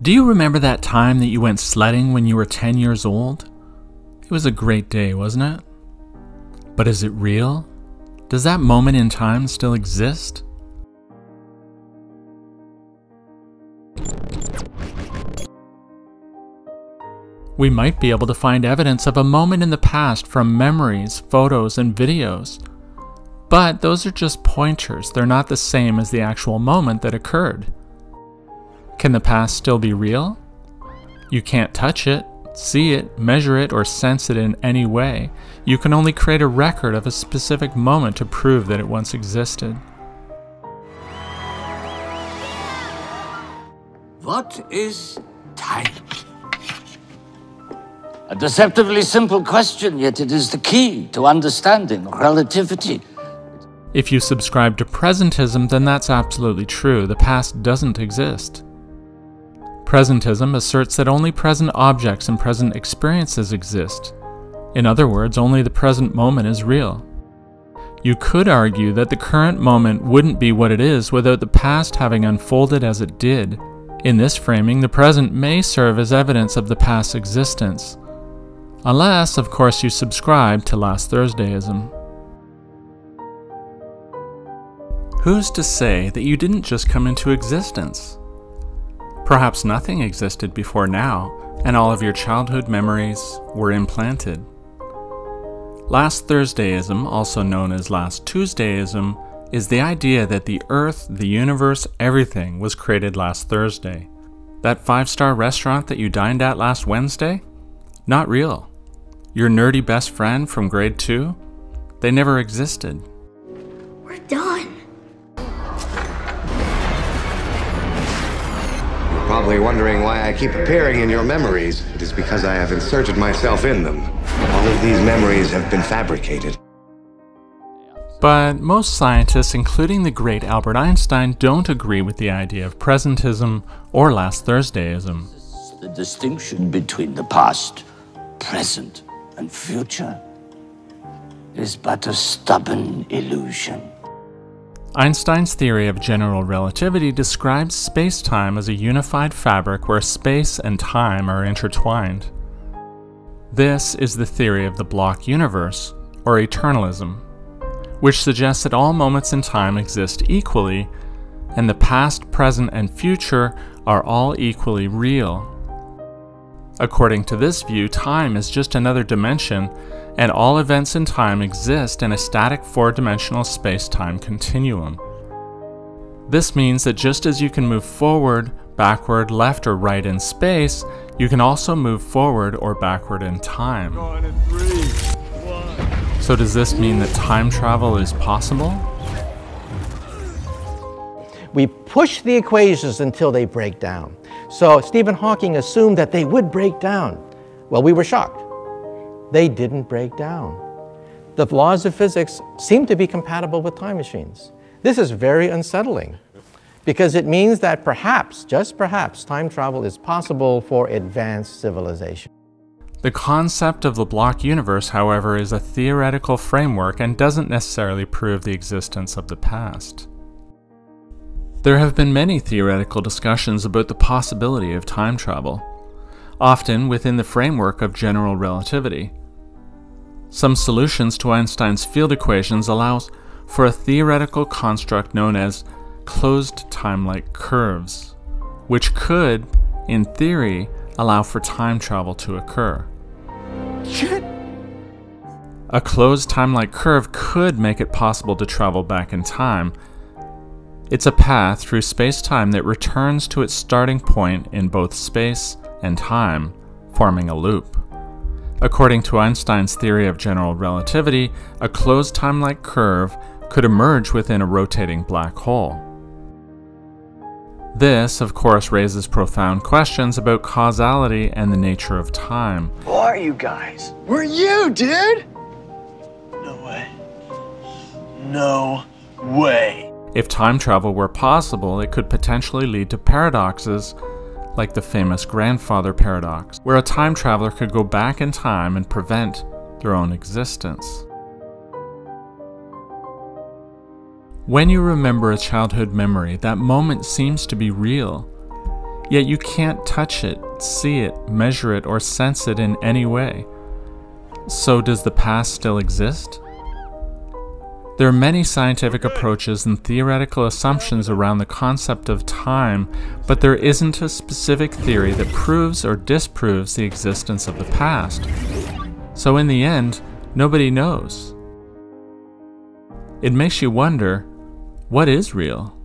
Do you remember that time that you went sledding when you were 10 years old? It was a great day, wasn't it? But is it real? Does that moment in time still exist? We might be able to find evidence of a moment in the past from memories, photos, and videos. But those are just pointers, they're not the same as the actual moment that occurred. Can the past still be real? You can't touch it, see it, measure it, or sense it in any way. You can only create a record of a specific moment to prove that it once existed. What is time? A deceptively simple question, yet it is the key to understanding relativity. If you subscribe to presentism, then that's absolutely true. The past doesn't exist. Presentism asserts that only present objects and present experiences exist. In other words, only the present moment is real. You could argue that the current moment wouldn't be what it is without the past having unfolded as it did. In this framing, the present may serve as evidence of the past's existence. Unless, of course, you subscribe to last Thursdayism. Who's to say that you didn't just come into existence? Perhaps nothing existed before now, and all of your childhood memories were implanted. Last Thursdayism, also known as Last Tuesdayism, is the idea that the earth, the universe, everything was created last Thursday. That five star restaurant that you dined at last Wednesday? Not real. Your nerdy best friend from grade 2? They never existed. We're done. Probably wondering why I keep appearing in your memories. It is because I have inserted myself in them. All of these memories have been fabricated. But most scientists, including the great Albert Einstein, don't agree with the idea of presentism or last Thursdayism. The distinction between the past, present, and future is but a stubborn illusion. Einstein's theory of general relativity describes space-time as a unified fabric where space and time are intertwined. This is the theory of the block universe, or eternalism, which suggests that all moments in time exist equally, and the past, present, and future are all equally real. According to this view, time is just another dimension and all events in time exist in a static four-dimensional space-time continuum. This means that just as you can move forward, backward, left, or right in space, you can also move forward or backward in time. So does this mean that time travel is possible? We push the equations until they break down. So Stephen Hawking assumed that they would break down. Well, we were shocked they didn't break down. The laws of physics seem to be compatible with time machines. This is very unsettling because it means that perhaps, just perhaps, time travel is possible for advanced civilization. The concept of the block universe, however, is a theoretical framework and doesn't necessarily prove the existence of the past. There have been many theoretical discussions about the possibility of time travel, often within the framework of general relativity. Some solutions to Einstein's field equations allows for a theoretical construct known as closed time-like curves, which could, in theory, allow for time travel to occur. Shit. A closed time-like curve could make it possible to travel back in time. It's a path through space-time that returns to its starting point in both space and time, forming a loop. According to Einstein's theory of general relativity, a closed time-like curve could emerge within a rotating black hole. This, of course, raises profound questions about causality and the nature of time. Who are you guys? We're you, dude! No way. No way. If time travel were possible, it could potentially lead to paradoxes like the famous grandfather paradox, where a time traveler could go back in time and prevent their own existence. When you remember a childhood memory, that moment seems to be real. Yet you can't touch it, see it, measure it, or sense it in any way. So, does the past still exist? There are many scientific approaches and theoretical assumptions around the concept of time, but there isn't a specific theory that proves or disproves the existence of the past. So, in the end, nobody knows. It makes you wonder what is real?